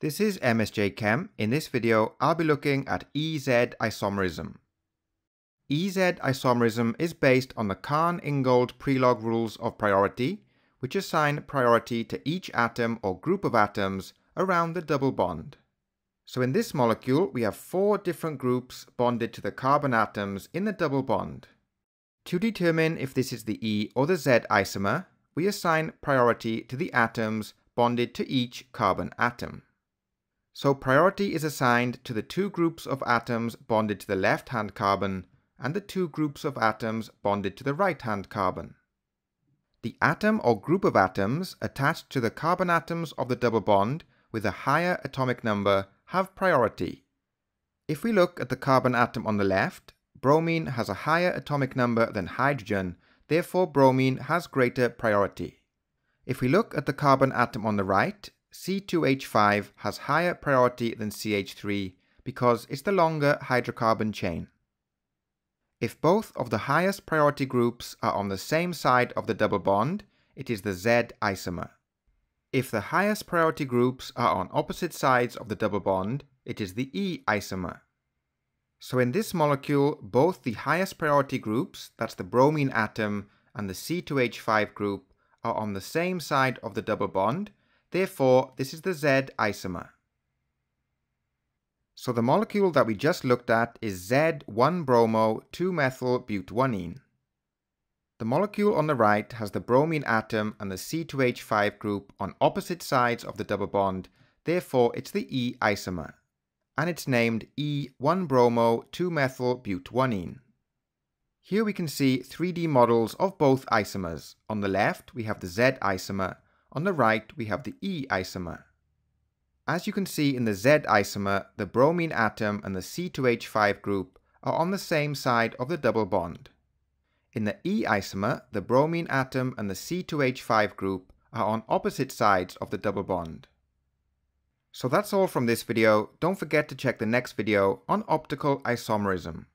This is MSJ Chem. In this video, I'll be looking at EZ isomerism. EZ isomerism is based on the Cahn-Ingold Prelog rules of priority, which assign priority to each atom or group of atoms around the double bond. So in this molecule, we have four different groups bonded to the carbon atoms in the double bond. To determine if this is the E or the Z isomer, we assign priority to the atoms bonded to each carbon atom. So priority is assigned to the two groups of atoms bonded to the left-hand carbon and the two groups of atoms bonded to the right-hand carbon. The atom or group of atoms attached to the carbon atoms of the double bond with a higher atomic number have priority. If we look at the carbon atom on the left, bromine has a higher atomic number than hydrogen, therefore bromine has greater priority. If we look at the carbon atom on the right, C2H5 has higher priority than CH3 because it's the longer hydrocarbon chain. If both of the highest priority groups are on the same side of the double bond, it is the Z isomer. If the highest priority groups are on opposite sides of the double bond, it is the E isomer. So in this molecule, both the highest priority groups, that's the bromine atom and the C2H5 group, are on the same side of the double bond, Therefore, this is the Z isomer. So the molecule that we just looked at is Z1-bromo-2-methyl-butanene. The molecule on the right has the bromine atom and the C2H5 group on opposite sides of the double bond, therefore it's the E isomer. And it's named E1-bromo-2-methyl-butanene. Here we can see 3D models of both isomers. On the left we have the Z isomer, on the right, we have the E isomer. As you can see in the Z isomer, the bromine atom and the C2H5 group are on the same side of the double bond. In the E isomer, the bromine atom and the C2H5 group are on opposite sides of the double bond. So that's all from this video. Don't forget to check the next video on optical isomerism.